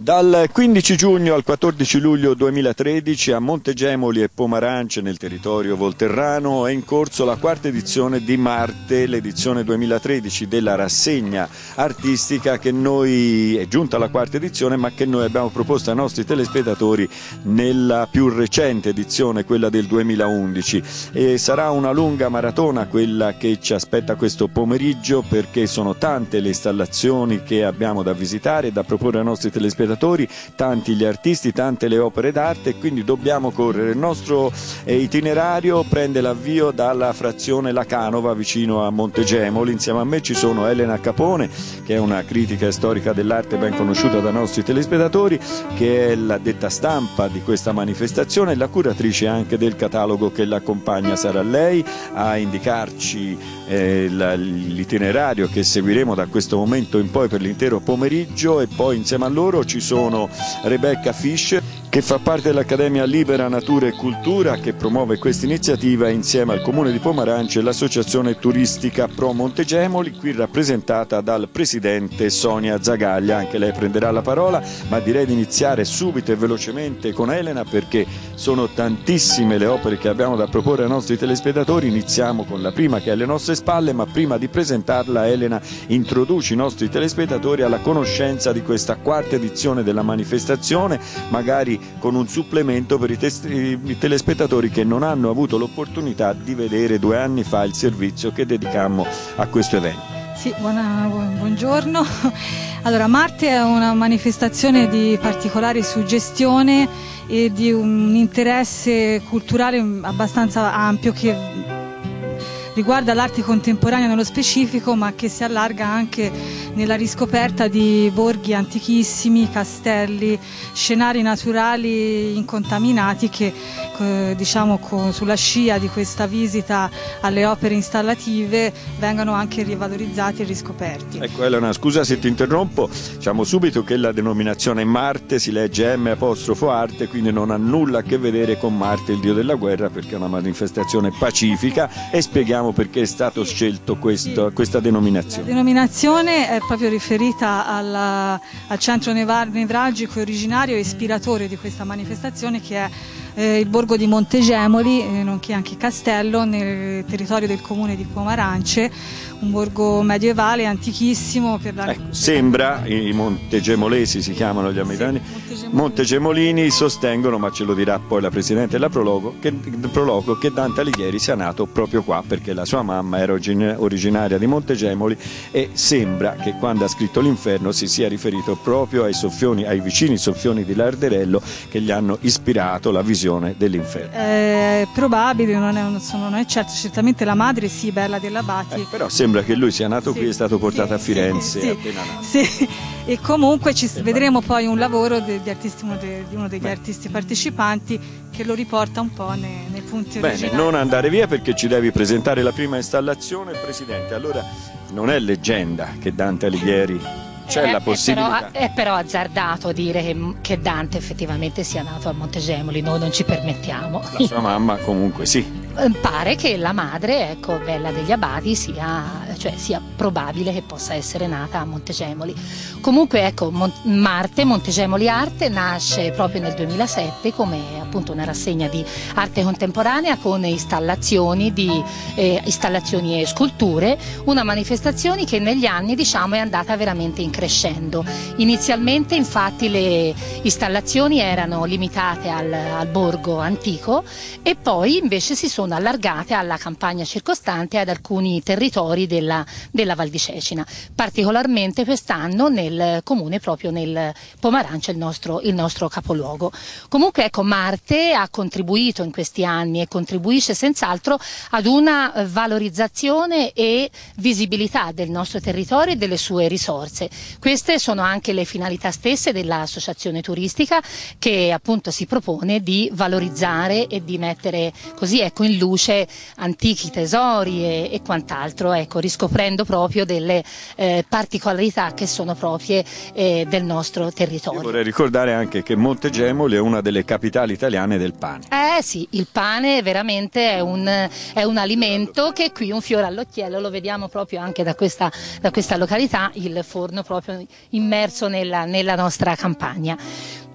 Dal 15 giugno al 14 luglio 2013 a Montegemoli e Pomarance nel territorio volterrano è in corso la quarta edizione di Marte, l'edizione 2013 della rassegna artistica che noi è giunta alla quarta edizione ma che noi abbiamo proposto ai nostri telespettatori nella più recente edizione, quella del 2011 e sarà una lunga maratona quella che ci aspetta questo pomeriggio perché sono tante le installazioni che abbiamo da visitare e da proporre ai nostri telespettatori spettatori, tanti gli artisti, tante le opere d'arte e quindi dobbiamo correre. Il nostro eh, itinerario prende l'avvio dalla frazione Lacanova vicino a Montegemoli, insieme a me ci sono Elena Capone che è una critica storica dell'arte ben conosciuta dai nostri telespettatori, che è la detta stampa di questa manifestazione e la curatrice anche del catalogo che l'accompagna. Sarà lei a indicarci eh, l'itinerario che seguiremo da questo momento in poi per l'intero pomeriggio e poi insieme a loro ci ci sono Rebecca Fish che fa parte dell'Accademia Libera Natura e Cultura che promuove questa iniziativa insieme al Comune di Pomarance e l'Associazione Turistica Pro Montegemoli, qui rappresentata dal Presidente Sonia Zagaglia, anche lei prenderà la parola, ma direi di iniziare subito e velocemente con Elena perché sono tantissime le opere che abbiamo da proporre ai nostri telespettatori, iniziamo con la prima che è alle nostre spalle, ma prima di presentarla Elena introduce i nostri telespettatori alla conoscenza di questa quarta edizione della manifestazione, magari con un supplemento per i, i telespettatori che non hanno avuto l'opportunità di vedere due anni fa il servizio che dedicammo a questo evento. Sì, buona, buongiorno. Allora, Marte è una manifestazione di particolare suggestione e di un interesse culturale abbastanza ampio che riguarda l'arte contemporanea nello specifico ma che si allarga anche nella riscoperta di borghi antichissimi, castelli, scenari naturali incontaminati che eh, diciamo, sulla scia di questa visita alle opere installative vengano anche rivalorizzati e riscoperti. Ecco Elena, scusa se ti interrompo, diciamo subito che la denominazione Marte si legge M apostrofo arte, quindi non ha nulla a che vedere con Marte, il dio della guerra, perché è una manifestazione pacifica e spieghiamo perché è stato scelto questo, questa denominazione. La denominazione è proprio riferita alla, al centro nevralgico originario e ispiratore di questa manifestazione che è eh, il borgo di Montegemoli, eh, nonché anche Castello, nel territorio del comune di Pomarance, un borgo medievale antichissimo. La... Ecco, sembra, i montegemolesi si chiamano gli americani, sì, montegemolini sostengono, ma ce lo dirà poi la Presidente della Prologo, che, Prologo, che Dante Alighieri sia nato proprio qua, perché la sua mamma era originaria di Montegemoli e sembra che quando ha scritto l'Inferno si sia riferito proprio ai, soffioni, ai vicini soffioni di Larderello che gli hanno ispirato la visione dell'inferno. È probabile, non è, non è, certo, certamente la madre sì, Bella dell'Abati. Eh, però sembra che lui sia nato sì, qui, è stato portato sì, a Firenze sì, appena nato. Sì, e comunque ci, vedremo poi un lavoro di, di, artisti, uno, de, di uno degli Beh. artisti partecipanti che lo riporta un po' nei, nei punti Bene, originali. non andare via perché ci devi presentare la prima installazione, Presidente. Allora, non è leggenda che Dante Alighieri c'è eh, la possibilità. È però, è però azzardato dire che, che, Dante effettivamente sia nato a Montegemoli, noi non ci permettiamo. La sua mamma comunque sì. Eh, pare che la madre, ecco, Bella degli Abati, sia, cioè, sia probabile che possa essere nata a Montegemoli. Comunque, ecco, Mon Marte, Montegemoli Arte, nasce proprio nel 2007 come appunto una rassegna di arte contemporanea con installazioni, di, eh, installazioni e sculture, una manifestazione che negli anni diciamo, è andata veramente in crescendo. Inizialmente infatti le installazioni erano limitate al, al borgo antico e poi invece si sono allargate alla campagna circostante e ad alcuni territori della, della Val di Cecina, particolarmente quest'anno nel comune proprio nel Pomarancio, il nostro, il nostro capoluogo. Comunque ecco Marte ha contribuito in questi anni e contribuisce senz'altro ad una valorizzazione e visibilità del nostro territorio e delle sue risorse. Queste sono anche le finalità stesse dell'associazione turistica che appunto si propone di valorizzare e di mettere così ecco in luce antichi tesori e, e quant'altro, ecco, riscoprendo proprio delle eh, particolarità che sono proprie eh, del nostro territorio. Io vorrei ricordare anche che Montegemoli è una delle capitali italiane del pane. Eh sì, il pane veramente è un, è un alimento che qui un fiore all'occhiello, lo vediamo proprio anche da questa, da questa località, il forno proprio immerso nella, nella nostra campagna.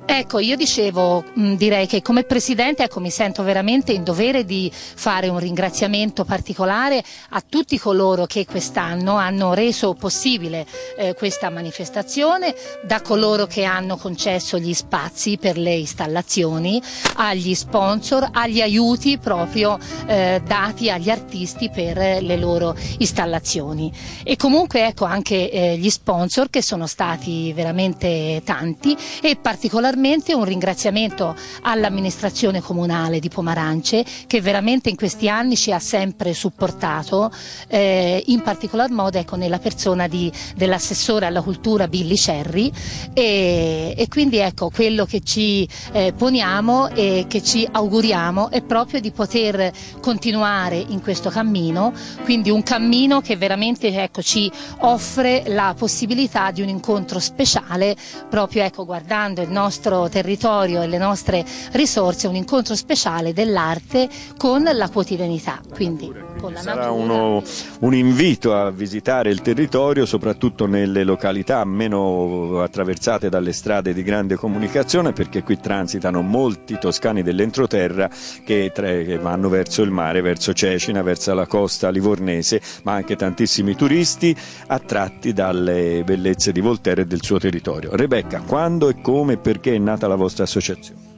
Ecco, io dicevo, mh, direi che come Presidente ecco, mi sento veramente in dovere di fare un ringraziamento particolare a tutti coloro che quest'anno hanno reso possibile eh, questa manifestazione, da coloro che hanno concesso gli spazi per le installazioni, agli sponsor, agli aiuti proprio eh, dati agli artisti per le loro installazioni. E comunque ecco anche eh, gli sponsor che sono stati veramente tanti e particolarmente particolarmente un ringraziamento all'amministrazione comunale di Pomarance che veramente in questi anni ci ha sempre supportato, eh, in particolar modo ecco, nella persona dell'assessore alla cultura Billy Cerri e, e quindi ecco, quello che ci eh, poniamo e che ci auguriamo è proprio di poter continuare in questo cammino, quindi un cammino che veramente ecco, ci offre la possibilità di un incontro speciale proprio ecco, guardando il nostro nostro territorio e le nostre risorse un incontro speciale dell'arte con la quotidianità. Quindi, con la sarà uno, un invito a visitare il territorio, soprattutto nelle località meno attraversate dalle strade di grande comunicazione, perché qui transitano molti toscani dell'entroterra che, che vanno verso il mare, verso Cecina, verso la costa livornese, ma anche tantissimi turisti attratti dalle bellezze di Volterra e del suo territorio. Rebecca, quando e come e perché è nata la vostra associazione?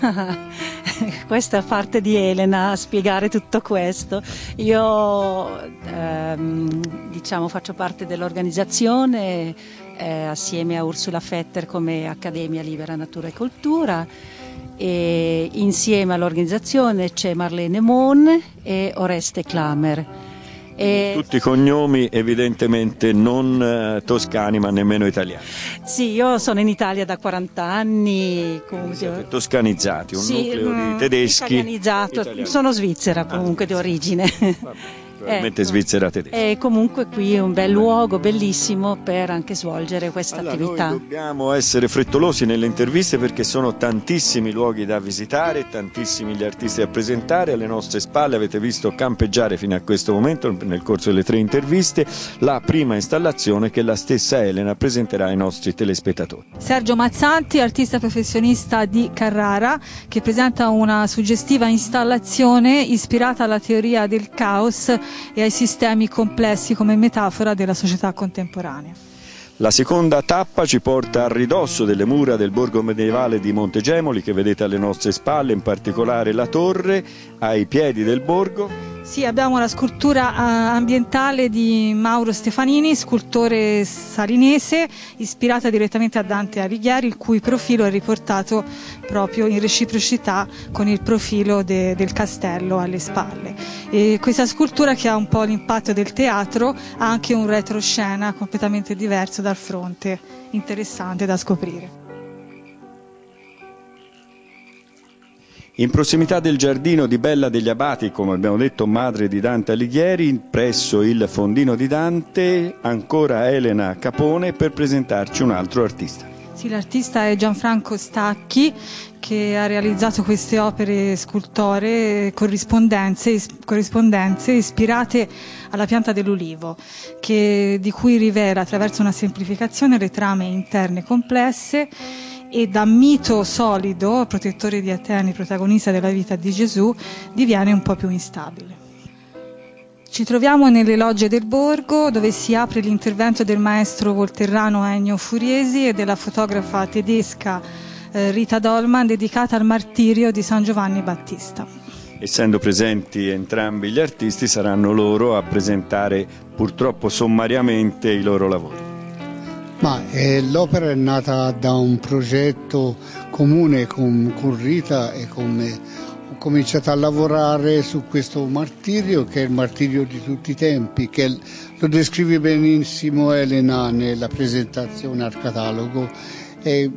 Questa parte di Elena a spiegare tutto questo. Io ehm, diciamo, faccio parte dell'organizzazione eh, assieme a Ursula Fetter come Accademia Libera Natura e Cultura e insieme all'organizzazione c'è Marlene Mon e Oreste Klamer. E... Tutti cognomi evidentemente non eh, toscani ma nemmeno italiani. Sì, io sono in Italia da 40 anni. Siete toscanizzati, un sì, nucleo di mm, tedeschi. Italianizzato, sono svizzera comunque ah, di origine. Vabbè probabilmente ecco. svizzera tedesca. E comunque qui è un bel luogo, bellissimo per anche svolgere questa allora, attività. Noi dobbiamo essere frettolosi nelle interviste perché sono tantissimi luoghi da visitare, tantissimi gli artisti da presentare, alle nostre spalle avete visto campeggiare fino a questo momento nel corso delle tre interviste la prima installazione che la stessa Elena presenterà ai nostri telespettatori. Sergio Mazzanti, artista professionista di Carrara, che presenta una suggestiva installazione ispirata alla teoria del caos e ai sistemi complessi come metafora della società contemporanea. La seconda tappa ci porta a ridosso delle mura del borgo medievale di Montegemoli che vedete alle nostre spalle, in particolare la torre, ai piedi del borgo sì, abbiamo la scultura eh, ambientale di Mauro Stefanini, scultore salinese, ispirata direttamente a Dante Alighieri, il cui profilo è riportato proprio in reciprocità con il profilo de, del castello alle spalle. E questa scultura che ha un po' l'impatto del teatro ha anche un retroscena completamente diverso dal fronte, interessante da scoprire. In prossimità del giardino di Bella degli Abati, come abbiamo detto, madre di Dante Alighieri, presso il fondino di Dante, ancora Elena Capone per presentarci un altro artista. Sì, l'artista è Gianfranco Stacchi che ha realizzato queste opere scultore corrispondenze, corrispondenze ispirate alla pianta dell'ulivo, di cui rivela attraverso una semplificazione le trame interne complesse e da mito solido, protettore di Ateni, protagonista della vita di Gesù, diviene un po' più instabile. Ci troviamo nelle logge del borgo dove si apre l'intervento del maestro volterrano Ennio Furiesi e della fotografa tedesca eh, Rita Dolman dedicata al martirio di San Giovanni Battista. Essendo presenti entrambi gli artisti saranno loro a presentare purtroppo sommariamente i loro lavori. Eh, l'opera è nata da un progetto comune con, con Rita e con me. Ho cominciato a lavorare su questo martirio che è il martirio di tutti i tempi, che lo descrive benissimo Elena nella presentazione al catalogo. E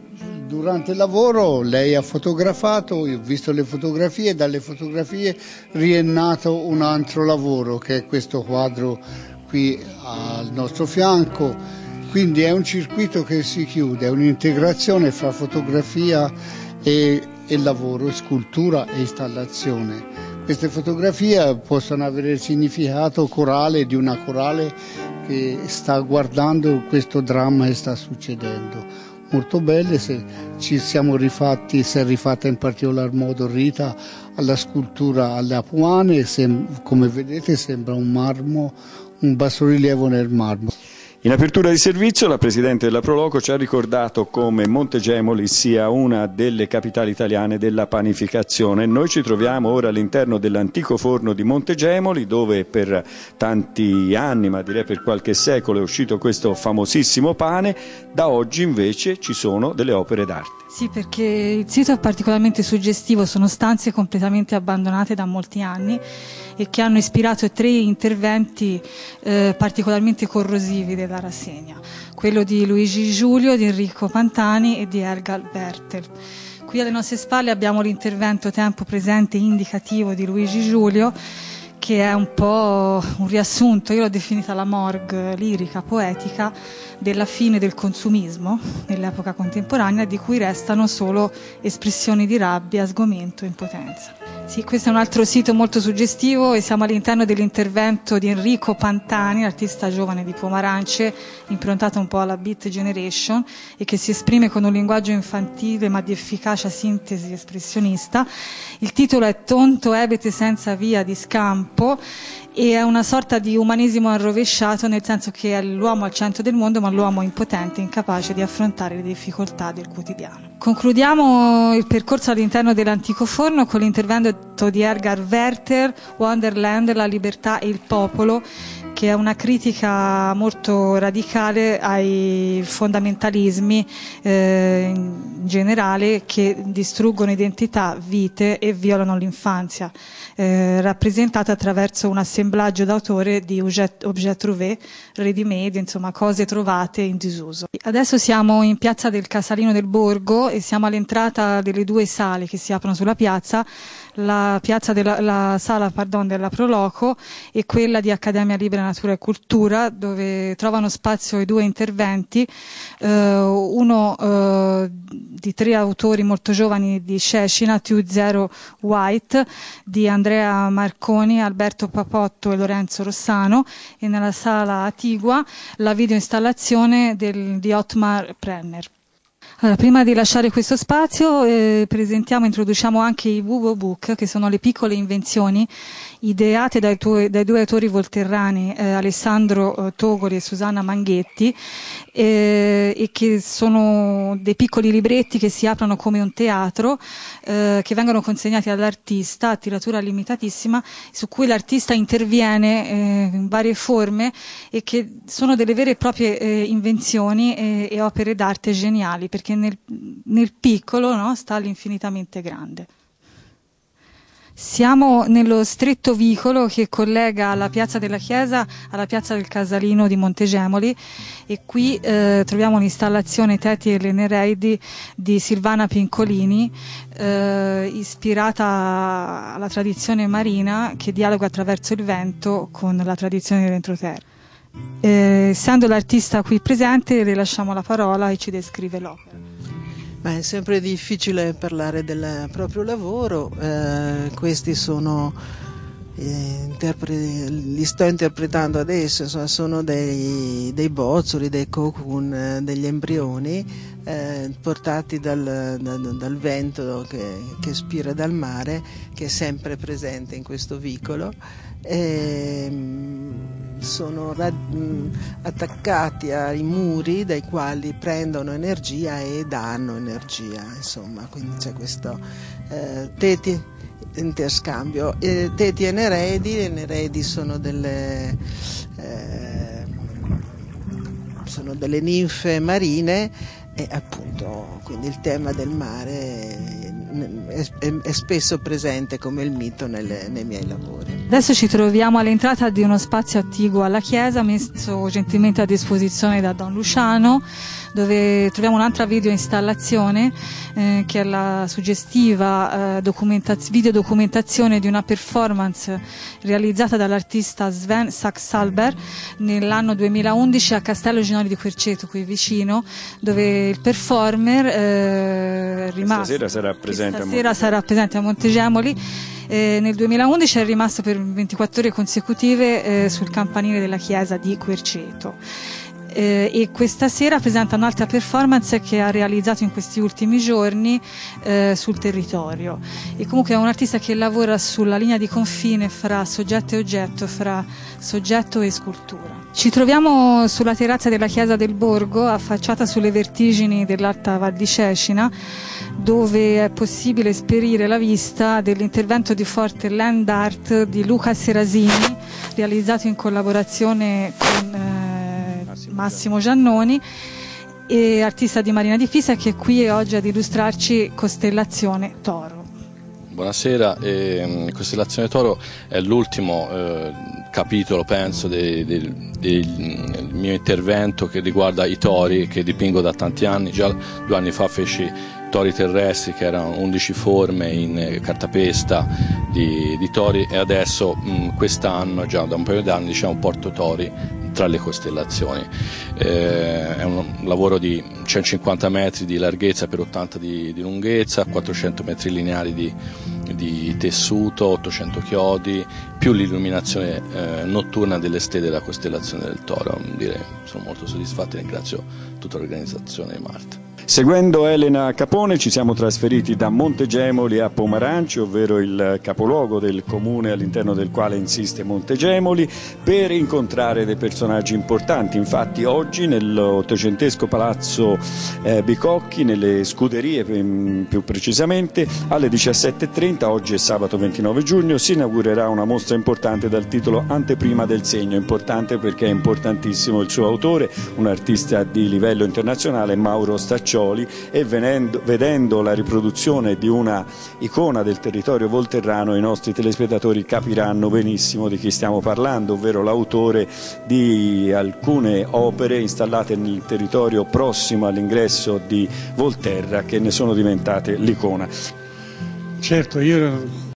durante il lavoro lei ha fotografato, io ho visto le fotografie, dalle fotografie è un altro lavoro che è questo quadro qui al nostro fianco, quindi è un circuito che si chiude, è un'integrazione fra fotografia e, e lavoro, scultura e installazione. Queste fotografie possono avere il significato corale di una corale che sta guardando questo dramma che sta succedendo molto belle, se ci siamo rifatti, si è rifatta in particolar modo Rita alla scultura alle Apuane, come vedete sembra un marmo, un bassorilievo nel marmo. In apertura di servizio la Presidente della Proloco ci ha ricordato come Montegemoli sia una delle capitali italiane della panificazione. Noi ci troviamo ora all'interno dell'antico forno di Montegemoli dove per tanti anni, ma direi per qualche secolo, è uscito questo famosissimo pane. Da oggi invece ci sono delle opere d'arte. Sì, perché il sito è particolarmente suggestivo, sono stanze completamente abbandonate da molti anni e che hanno ispirato tre interventi eh, particolarmente corrosivi della rassegna, quello di Luigi Giulio, di Enrico Pantani e di Ergal Bertel. Qui alle nostre spalle abbiamo l'intervento tempo presente indicativo di Luigi Giulio che è un po' un riassunto, io l'ho definita la morgue lirica, poetica, della fine del consumismo nell'epoca contemporanea, di cui restano solo espressioni di rabbia, sgomento e impotenza. Sì, questo è un altro sito molto suggestivo e siamo all'interno dell'intervento di Enrico Pantani, artista giovane di Pomarance, improntato un po' alla Beat Generation e che si esprime con un linguaggio infantile ma di efficacia sintesi espressionista. Il titolo è Tonto ebete senza via di scampo e è una sorta di umanesimo arrovesciato nel senso che è l'uomo al centro del mondo ma l'uomo impotente, incapace di affrontare le difficoltà del quotidiano. Concludiamo il percorso all'interno dell'antico forno con l'intervento di Edgar Werther, Wonderland, la libertà e il popolo che è una critica molto radicale ai fondamentalismi eh, in generale che distruggono identità, vite e violano l'infanzia, eh, rappresentata attraverso un assemblaggio d'autore di objet, objet trouvé, ready made, insomma cose trovate in disuso. Adesso siamo in piazza del Casalino del Borgo e siamo all'entrata delle due sale che si aprono sulla piazza la, della, la sala pardon, della Proloco e quella di Accademia Libera Natura e Cultura dove trovano spazio i due interventi, eh, uno eh, di tre autori molto giovani di Cecina, Tu Zero White, di Andrea Marconi, Alberto Papotto e Lorenzo Rossano e nella sala Atigua la videoinstallazione del, di Otmar Brenner. Allora, prima di lasciare questo spazio eh, presentiamo, introduciamo anche i Wubo Book, che sono le piccole invenzioni ideate dai, tuoi, dai due autori volterrani, eh, Alessandro eh, Togori e Susanna Manghetti, eh, e che sono dei piccoli libretti che si aprono come un teatro, eh, che vengono consegnati all'artista a tiratura limitatissima, su cui l'artista interviene eh, in varie forme e che sono delle vere e proprie eh, invenzioni e, e, opere d'arte geniali, perché nel, nel piccolo no, sta l'infinitamente grande. Siamo nello stretto vicolo che collega la piazza della Chiesa alla piazza del Casalino di Montegemoli e qui eh, troviamo l'installazione Teti e le Nereidi di Silvana Pincolini eh, ispirata alla tradizione marina che dialoga attraverso il vento con la tradizione dell'entroterra. Eh, essendo l'artista qui presente le lasciamo la parola e ci descrive l'opera. Beh, è sempre difficile parlare del proprio lavoro, eh, questi sono, eh, li sto interpretando adesso, insomma, sono dei, dei, bozzoli, dei cocoon, eh, degli embrioni eh, portati dal, dal, dal vento che, che, spira dal mare, che è sempre presente in questo vicolo. E, ehm, sono attaccati ai muri dai quali prendono energia e danno energia, insomma, quindi c'è questo eh, teti interscambio. E teti e neredi, le neredi sono delle, eh, sono delle ninfe marine e appunto quindi il tema del mare è, è, è spesso presente come il mito nelle, nei miei lavori. Adesso ci troviamo all'entrata di uno spazio attiguo alla chiesa messo gentilmente a disposizione da Don Luciano dove troviamo un'altra video installazione eh, che è la suggestiva eh, documentaz- videodocumentazione di una performance realizzata dall'artista Sven Saxalber nell'anno 2011 a Castello Ginori di Querceto, qui vicino, dove il performer eh, rimasto. Stasera sarà presente, stasera sarà presente a Montegemoli eh, nel 2011 è rimasto per 24 ore consecutive eh, sul campanile della chiesa di Querceto. Eh, e questa sera presenta un'altra performance che ha realizzato in questi ultimi giorni eh, sul territorio e comunque è un artista che lavora sulla linea di confine fra soggetto e oggetto, fra soggetto e scultura. Ci troviamo sulla terrazza della chiesa del Borgo, affacciata sulle vertigini dell'Alta Val di Cecina, dove è possibile esperire la vista dell'intervento di forte land art di Luca Serasini, realizzato in collaborazione con eh, Massimo Giannoni artista di Marina di Pisa che è qui oggi ad illustrarci Costellazione Toro. Buonasera, eh, Costellazione Toro è l'ultimo eh, capitolo, penso, del, del, del, mio intervento che riguarda i tori che dipingo da tanti anni. Già due anni fa feci tori terrestri che erano 11 forme in cartapesta di, di tori e adesso quest'anno, già da un paio di anni, diciamo, porto tori tra le costellazioni. Eh, è un lavoro di 150 metri di larghezza per 80 di, di lunghezza, 400 metri lineari di, di, tessuto, 800 chiodi, più l'illuminazione eh, notturna delle stelle della costellazione del Toro. Direi, sono molto soddisfatto e ringrazio tutta l'organizzazione di Marte. Seguendo Elena Capone ci siamo trasferiti da Montegemoli a Pomaranci, ovvero il capoluogo del comune all'interno del quale insiste Montegemoli, per incontrare dei personaggi importanti. Infatti oggi nell'ottocentesco palazzo eh, Bicocchi, nelle scuderie più precisamente, alle 17.30, oggi è sabato 29 giugno, si inaugurerà una mostra importante dal titolo Anteprima del segno, importante perché è importantissimo il suo autore, un artista di livello internazionale, Mauro Staccioni e venendo, vedendo la riproduzione di una icona del territorio volterrano i nostri telespettatori capiranno benissimo di chi stiamo parlando, ovvero l'autore di alcune opere installate nel territorio prossimo all'ingresso di Volterra che ne sono diventate l'icona. Certo, io